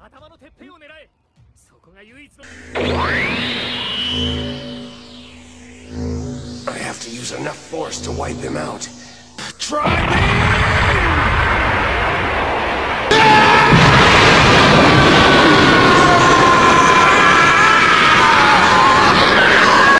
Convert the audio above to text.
頭のてっぺんを狙えそこが唯一の I have to use enough force to wipe him out. Try!